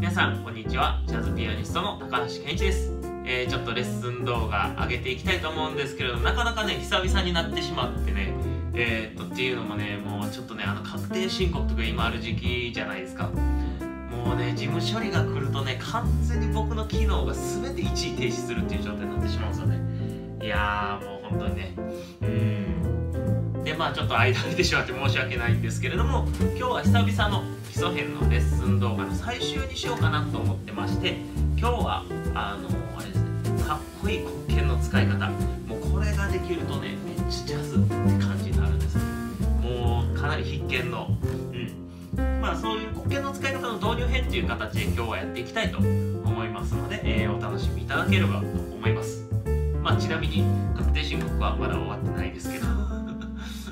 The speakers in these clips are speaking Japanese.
皆さんこんにちは。ジャズピアニストの高橋健一です、えーちょっとレッスン動画上げていきたいと思うんですけれどなかなかね久々になってしまってねえーっとっていうのもねもうちょっとねあの確定申告とか今ある時期じゃないですか。もうね事務処理が来るとね完全に僕の機能が全て一時停止するっていう状態になってしまうんですよね。いやーもう本当にね。うん。でまあちょっと間空いてしまって申し訳ないんですけれども今日は久々の基礎編のレッスン動画の最終にしようかなと思ってまして今日はあのあれですねかっこいい黒鍵の使い方。もうこれができるとねめっちゃジャズって感じになるんです。もうかなり必見の。うん。まあそういう黒鍵の使い方の導入編っていう形で今日はやっていきたいと思いますので、えーお楽しみいただければと思います。まあちなみに確定申告はまだ終わってないです。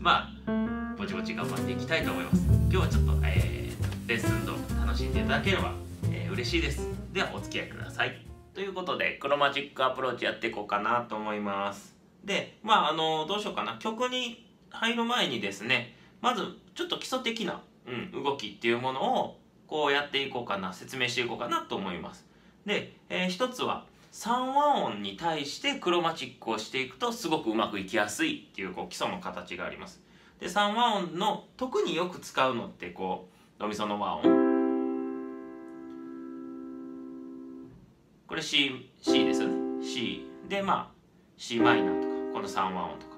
まあぼちぼち頑張っていきたいと思います。今日はちょっと、えーレッスン動画楽しんでいただければ、えー嬉しいです。ではお付き合いください。ということでクロマチックアプローチやっていこうかなと思います。でまああのどうしようかな。曲に入る前にですねまずちょっと基礎的な、うん、動きっていうものをこうやっていこうかな説明していこうかなと思います。で、えー一つは3和音に対してクロマチックをしていくとすごくうまくいきやすいっていうこう基礎の形があります。で3和音の特によく使うのってこうドミソの和音。これ C, C です。よね C でまあ c マイナーとかこの3和音とか。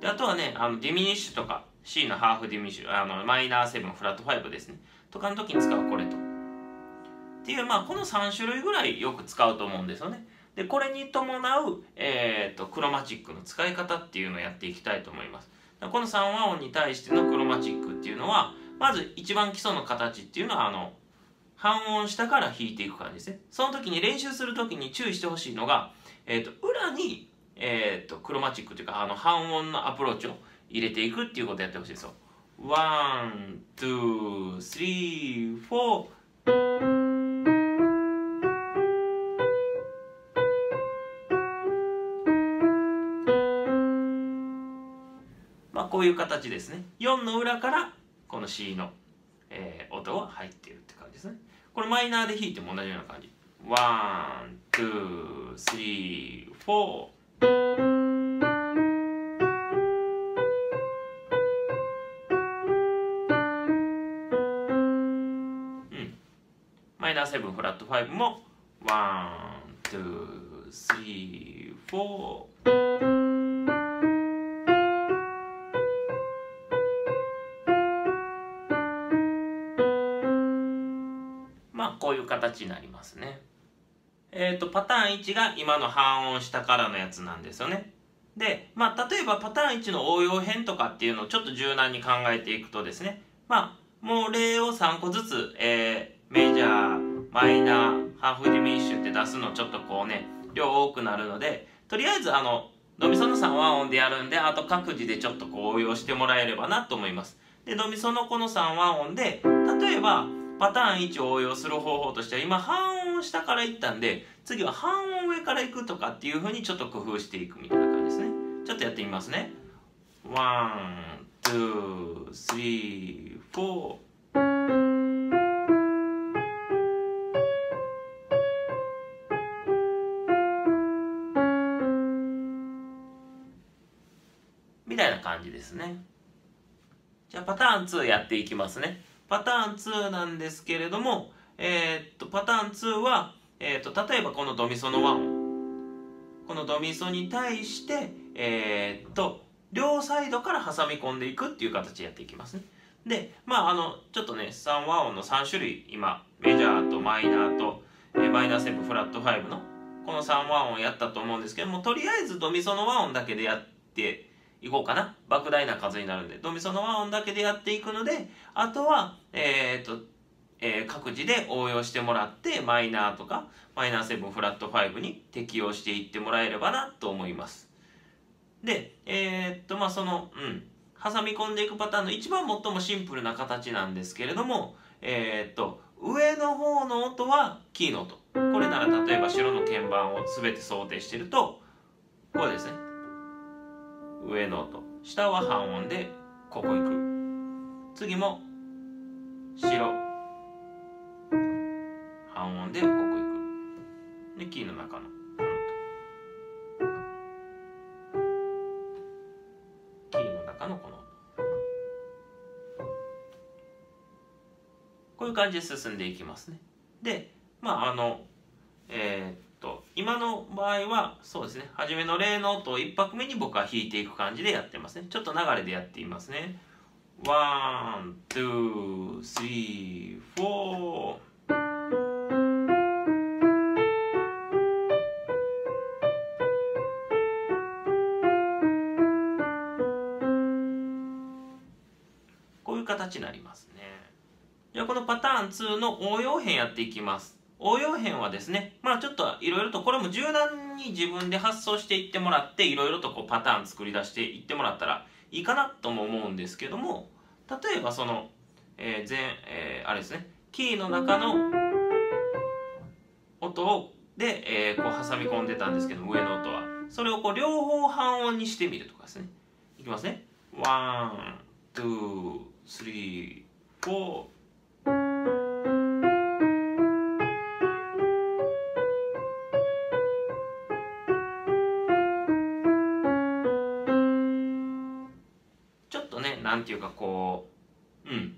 であとはねあのディミニッシュとか C のハーフディミニッシュあのマイナー7フラット5ですね。とかの時に使うこれと。っていうまあこの3種類ぐらいよく使うと思うんですよね。でこれに伴う、えー、とクロマチックの使い方っていうのをやっていきたいと思います。この3和音に対してのクロマチックっていうのはまず一番基礎の形っていうのはあの半音下から弾いていく感じですね。その時に練習する時に注意してほしいのが、えー、と裏に、えー、とクロマチックというかあの半音のアプローチを入れていくっていうことをやってほしいですよ。 One, two, three, four。こういう形ですね。4の裏からこの C の、えー音は入っているって感じですね。これマイナーで弾いても同じような感じ。 One, two, three, four。minor seven flat five も one, two, three, four。形になりますね。えっ、とパターン1が今の半音下からのやつなんですよね。で、まあ例えばパターン1の応用編とかっていうのをちょっと柔軟に考えていくとですね、まあもう例を3個ずつ、えーメジャー、マイナー、ハーフディミッシュって出すのちょっとこうね、量多くなるので、とりあえずあの、ドミソの3和音でやるんで、あと各自でちょっとこう応用してもらえればなと思います。で、ドミソのこの3和音で、例えば、パターン1を応用する方法としては今半音下からいったんで次は半音上からいくとかっていう風にちょっと工夫していくみたいな感じですね。ちょっとやってみますね。 One, two, three, four。みたいな感じですね。じゃあパターン2やっていきますね。パターン2なんですけれども、えーっと、パターン2は、えーっと、例えばこのドミソの和音。このドミソに対して、えーっと、両サイドから挟み込んでいくっていう形でやっていきますね。で、まあ、あの、ちょっとね、3和音の3種類、今、メジャーとマイナーと、えーマイナー7フラット5の、この3和音やったと思うんですけども、とりあえずドミソの和音だけでやって、いこうかな。莫大な数になるんで。ドミソの和音だけでやっていくのであとはえっ、と、えー各自で応用してもらってマイナーとかマイナー7フラット5に適用していってもらえればなと思います。でえっとまあそのうん。挟み込んでいくパターンの一番最もシンプルな形なんですけれどもえっと上の方の音はキーの音。これなら例えば白の鍵盤を全て想定してるとこれですね。上の音下は半音でここ行く。次も白。半ンでここ行く。でキーの中のキーの中のこの音。こういう感じで進んでいきますね。でまああの、今の場合はそうですね初めの例の音を1拍目に僕は弾いていく感じでやってますねちょっと流れでやってみますね one, two, three, four。こういう形になりますね。じゃあこのパターン2の応用編やっていきます。応用編はですね、まあちょっといろいろとこれも柔軟に自分で発想していってもらっていろいろとこうパターン作り出していってもらったらいいかなとも思うんですけども例えばその、えー前えーあれですねキーの中の音をで、えーこう挟み込んでたんですけど上の音は。それをこう両方半音にしてみるとかですね。いきますね。 One, two, three, four。なんていうかこううん。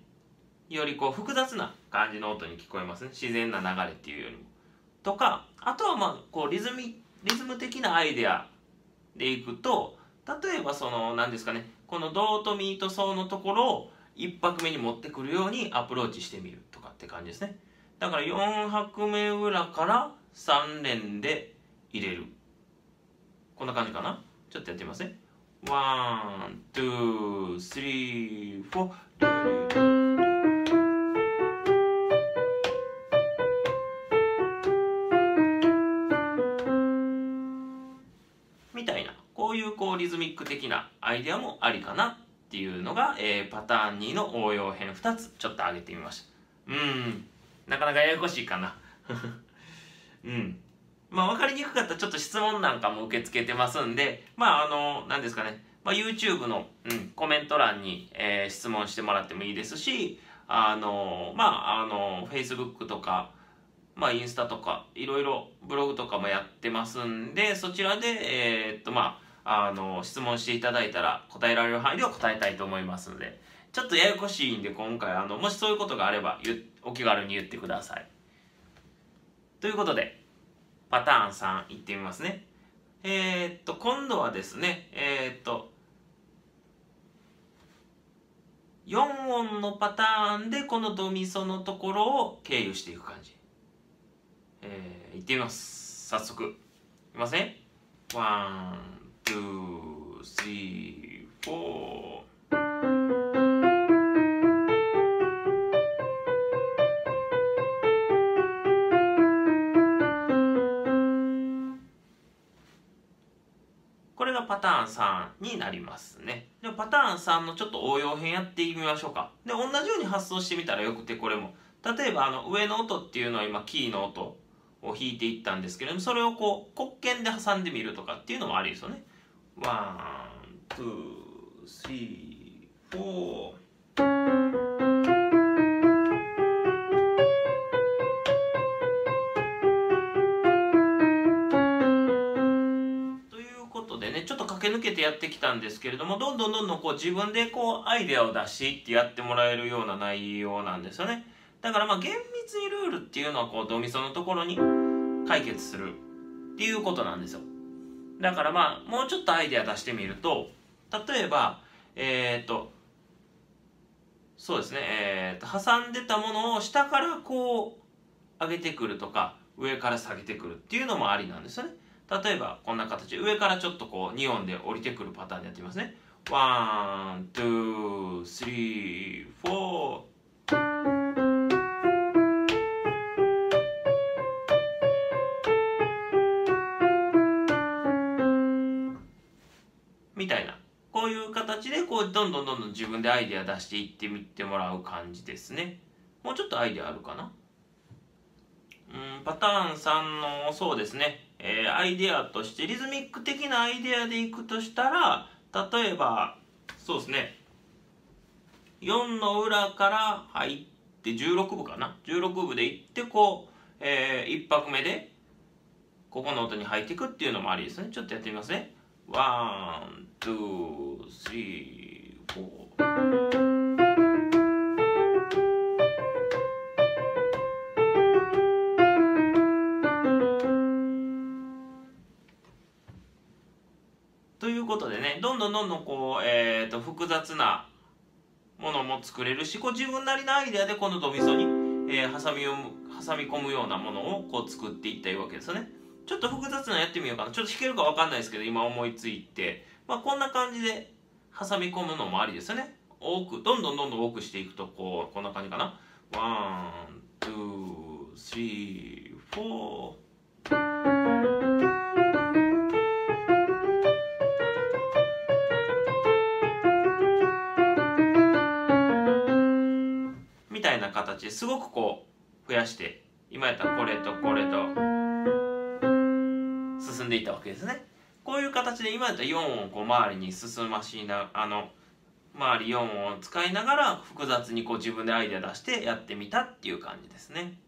よりこう複雑な感じの音に聞こえますね。自然な流れっていうよりも。とかあとはまあこうリズミリズム的なアイデアでいくと例えばその何ですかね。このドとミーとソのところを1拍目に持ってくるようにアプローチしてみるとかって感じですね。だから4拍目裏から3連で入れる。こんな感じかな。ちょっとやってみますね。 One, two, three, four。みたいな、こういうこうリズミック的なアイデアもありかなっていうのが、えーパターン2の応用編2つちょっと挙げてみました。うん、なかなかややこしいかな。うん。まあ分かりにくかったらちょっと質問なんかも受け付けてますんで、まああの、何ですかね、まあ、YouTube の、うん、コメント欄に、えー質問してもらってもいいですし、あの、まああの、Facebook とか、まあインスタとか、いろいろブログとかもやってますんで、そちらで、えーっと、まあ、あの、質問していただいたら答えられる範囲では答えたいと思いますので、ちょっとややこしいんで今回、あの、もしそういうことがあれば、お気軽に言ってください。ということで、パターン3いってみますね。えーっと、今度はですね、えーっと、4音のパターンでこのドミソのところを経由していく感じ。えー、いってみます。早速。いきますね。 One, two, three, four。パターン3になりますね。でパターン3のちょっと応用編やってみましょうか。で、同じように発想してみたらよくて、これも。例えば、あの、上の音っていうのは今、キーの音を弾いていったんですけれども、それをこう、黒鍵で挟んでみるとかっていうのもありですよね。 One, two, three, four。ねちょっと駆けてやってきたんですけれどもどんどんどんどんこう自分でこうアイデアを出してってやってもらえるような内容なんですよね。だからまあ厳密にルールっていうのはこうドミソのところに解決するっていうことなんですよ。だからまあもうちょっとアイデア出してみると例えばえっ、とそうですねえー、と挟んでたものを下からこう上げてくるとか上から下げてくるっていうのもありなんですよね。例えばこんな形上からちょっとこう2音で降りてくるパターンでやってみますね。 One, two, three, four。みたいな。こういう形でこうどんどんどんどん自分でアイデア出していってみてもらう感じですね。もうちょっとアイデアあるかな？うんパターン3のそうですね、えーアイデアとしてリズミック的なアイデアでいくとしたら例えばそうですね。4の裏から入って16部かな。16部でいってこう、えー、1拍目でここの音に入っていくっていうのもありですね。ちょっとやってみますね。 One, two, three、どんどんどんこう、えーと、複雑なものも作れるしこう自分なりのアイデアでこのドミソに、えー、挟みを挟み込むようなものをこう作っていきたいわけですよね。ちょっと複雑なやってみようかな。ちょっと弾けるか分かんないですけど今思いついて。まあこんな感じで挟み込むのもありですよね。多くどんどんどんどん多くしていくとこうこんな感じかな。 One, two, three, four。形ですごくこう増やして今やったらこれとこれと進んでいったわけですね。こういう形で今やったら4音をこう周りに進ましなあの周り4音を使いながら複雑にこう自分でアイデア出してやってみたっていう感じですね。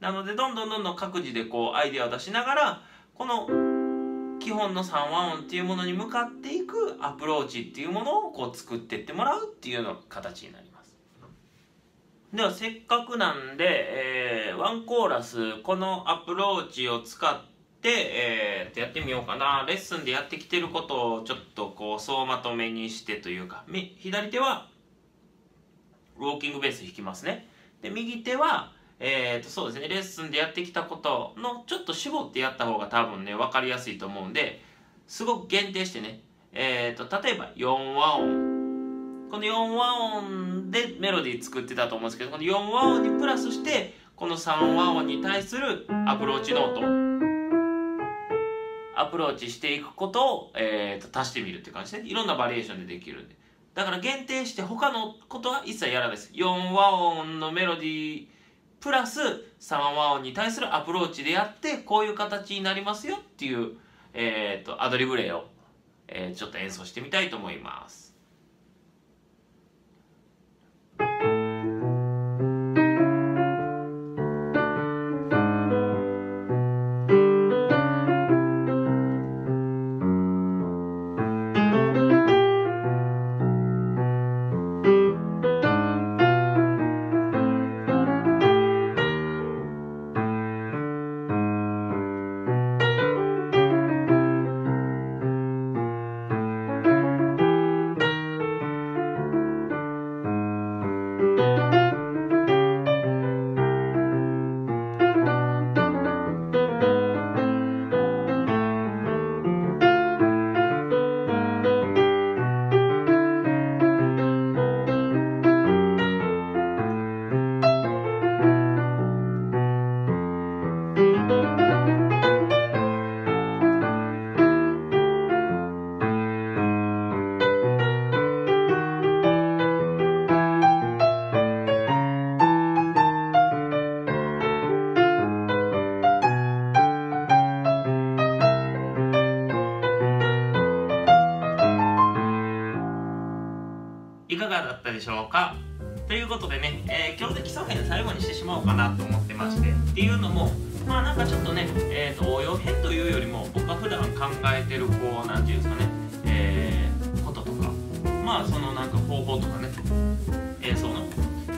なのでどんどんどんどん各自でこうアイデアを出しながらこの基本の3和音っていうものに向かっていくアプローチっていうものをこう作ってってもらうっていうの形になります。ではせっかくなんで、えー、ワンコーラスこのアプローチを使って、えー、やってみようかな。レッスンでやってきてることをちょっとこう総まとめにしてというか。左手はウォーキングベース弾きますね。で右手はえー、とそうですね。レッスンでやってきたことのちょっと絞ってやった方が多分ね分かりやすいと思うんですごく限定してね。えー、と例えば4和音。この4和音でメロディー作ってたと思うんですけどこの4和音にプラスしてこの3和音に対するアプローチノート。アプローチしていくことを、えー、と足してみるっていう感じで、いろんなバリエーションでできるんで。だから限定して他のことは一切やらないです。4和音のメロディープラス3和音に対するアプローチでやってこういう形になりますよっていう、えーと、とアドリブ例を、えー、ちょっと演奏してみたいと思います。しょうか？ということでね、えー、今日で基礎編最後にしてしまおうかなと思ってましてっていうのもまあなんかちょっとね、えーと、応用編というよりも僕が普段考えてるこう何て言うんですかね、えー、こととかまあそのなんか方法とかね演奏の、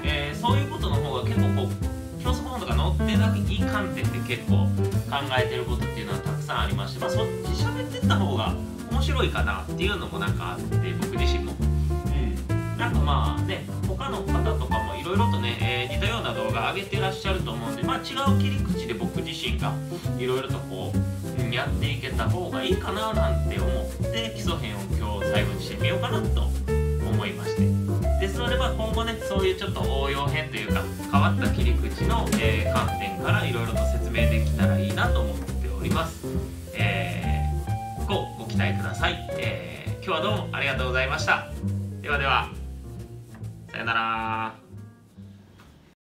えー、そういうことの方が結構こう教則本とか載ってない観点で結構考えてることっていうのはたくさんありましてまあそっち喋ってった方が面白いかなっていうのもなんかあって僕自身も。なんかまあね他の方とかもいろいろとね、えー、似たような動画上げてらっしゃると思うんでまあ違う切り口で僕自身がいろいろとこう、やっていけた方がいいかななんて思って基礎編を今日最後にしてみようかなと思いましてですのでまあ今後ねそういうちょっと応用編というか変わった切り口の、えー、観点からいろいろと説明できたらいいなと思っております。えー、ごご期待ください、えー、今日はどうもありがとうございました。ではでは。さよなら。